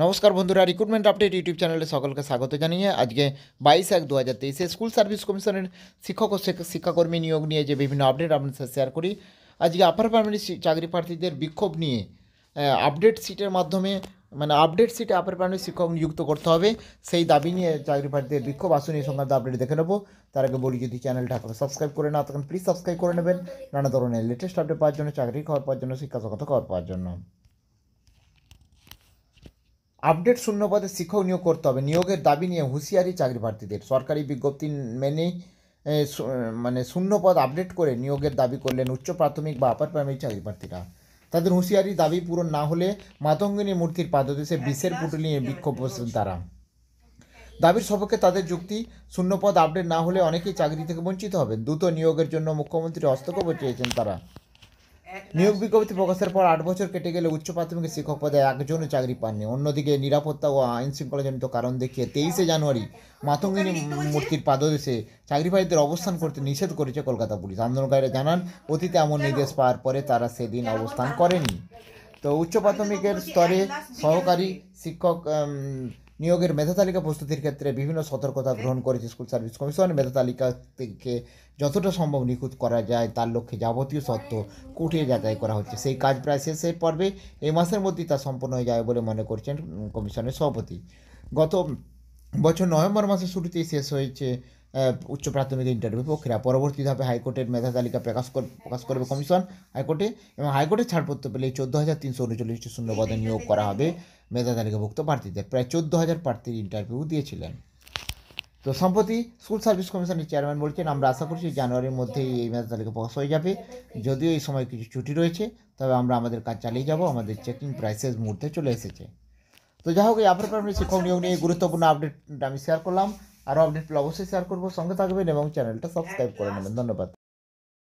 নমস্কার বন্ধুরা recruitment update YouTube চ্যানেলে সকলকে স্বাগত জানিয়ে আজকে বাইশ এক দু হাজার তেইশে স্কুল সার্ভিস কমিশনের শিক্ষক ও শিক্ষা- শিক্ষাকর্মী নিয়োগ নিয়ে যে বিভিন্ন আপডেট আপনার সাথে শেয়ার করি, আজকে আপার প্রাইমারি চাকরি প্রার্থীদের বিক্ষোভ নিয়ে আপডেট সিটের মাধ্যমে মানে আপডেট সিটে আপার প্রাইমারি শিক্ষক নিযুক্ত করতে হবে, সেই দাবি নিয়ে চাকরি প্রার্থীদের বিক্ষোভ, আসুন এই সংক্রান্ত আপডেট দেখে নেব। তার আগে বলি, যদি চ্যানেলটা আপনারা সাবস্ক্রাইব করে না, তখন প্লিজ সাবস্ক্রাইব করে নেবেন, নানা ধরনের লেটেস্ট আপডেট পাওয়ার জন্য, চাকরি খবর পাওয়ার জন্য, শিক্ষা জগত খবর পাওয়ার জন্য। আপডেট শূন্য পদে শিক্ষক নিয়োগ করতে হবে। নিয়োগের দাবি নিয়ে হুঁশিয়ারি চাকরি প্রার্থীদের সরকারি বিজ্ঞপ্তি মেনেই মানে শূন্য পদ আপডেট করে নিয়োগের দাবি করলেন উচ্চ প্রাথমিক বা আপার প্রাইমারি চাকরি প্রার্থীরা তাদের হুঁশিয়ারি দাবি পূরণ না হলে মাতঙ্গিনী মূর্তির পাদদেশে বিষের পুটুলি নিয়ে বিক্ষোভ বসেন তারা। দাবির সপক্ষে তাদের যুক্তি, শূন্যপদ আপডেট না হলে অনেকেই চাকরি থেকে বঞ্চিত হবে দ্রুত নিয়োগের জন্য মুখ্যমন্ত্রী হস্তক্ষেপ চেয়েছেন তারা। নিয়োগ বিজ্ঞপ্তি প্রকাশের পর আট বছর কেটে গেলে উচ্চ প্রাথমিক শিক্ষক পদে একজনও চাকরি পাননি। অন্যদিকে নিরাপত্তা ও আইন শৃঙ্খলাজনিত কারণ দেখিয়ে তেইশে জানুয়ারি মাতঙ্গিনী মূর্তির পাদদেশে চাকরিবাহীদের অবস্থান করতে নিষেধ করেছে কলকাতা পুলিশ। আন্দোলনকারীরা জানান, অতীতে এমন নির্দেশ পাওয়ার পরে তারা সেদিন অবস্থান করেনি। তো উচ্চ প্রাথমিকের স্তরে সহকারী শিক্ষক নিয়োগের মেধা তালিকা প্রস্তুতির ক্ষেত্রে বিভিন্ন সতর্কতা গ্রহণ করেছে স্কুল সার্ভিস কমিশন। মেধা তালিকা থেকে যতটা সম্ভব নিখুঁত করা যায়, তার লক্ষ্যে যাবতীয় সত্য কুটিয়ে যাচাই করা হচ্ছে। সেই কাজ প্রায় শেষের পর্বে এই মাসের মধ্যেই তা সম্পন্ন হয়ে যাবে বলে মনে করছেন কমিশনের সভাপতি। গত বছর নভেম্বর মাসের শুরুতেই শেষ হয়েছে উচ্চ প্রাথমিক ইন্টারভিউ প্রক্রিয়া। পরবর্তী ধাপে হাইকোর্টের মেধা তালিকা প্রকাশ প্রকাশ করবে কমিশন হাইকোর্টে এবং হাইকোর্টের ছাড়পত্র পেলে চোদ্দ হাজার তিনশো উনচল্লিশটি শূন্যপদে নিয়োগ করা হবে। মেধা তালিকাভুক্ত প্রার্থীদের। প্রায় চোদ্দ হাজার প্রার্থীর ইন্টারভিউ দিয়েছিলেন। তো সম্প্রতি স্কুল সার্ভিস কমিশনের চেয়ারম্যান বলছেন, আমরা আশা করছি জানুয়ারির মধ্যেই এই মেধা তালিকা প্রকাশ হয়ে যাবে। যদিও এই সময় কিছু ছুটি রয়েছে, তবে আমরা আমাদের কাজ চালিয়ে যাব, আমাদের চেকিং শেষ মুহূর্তে চলে এসেছে। তো যাই হোক, এই আপনার শিক্ষক নিয়োগ নিয়ে গুরুত্বপূর্ণ আপডেট আমি শেয়ার করলাম। আরও আপডেট অবশ্যই শেয়ার করব। সঙ্গে থাকবেন এবং চ্যানেলটা সাবস্ক্রাইব করে নেবেন। ধন্যবাদ।